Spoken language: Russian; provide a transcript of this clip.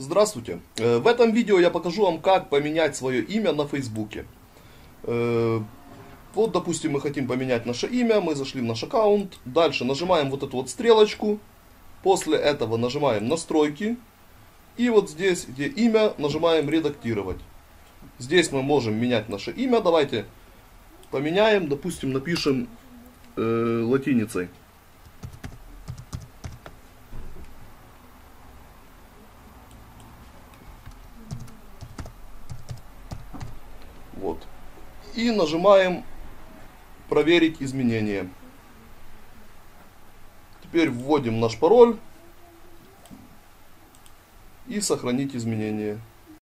Здравствуйте. Э, В этом видео я покажу вам, как поменять свое имя на Фейсбуке. Э, Вот, допустим, мы хотим поменять наше имя, мы зашли в наш аккаунт, дальше нажимаем вот эту вот стрелочку, после этого нажимаем настройки, и вот здесь, где имя, нажимаем редактировать. Здесь мы можем менять наше имя, давайте поменяем, допустим, напишем э, латиницей. Вот. И нажимаем проверить изменения. Теперь вводим наш пароль и сохранить изменения.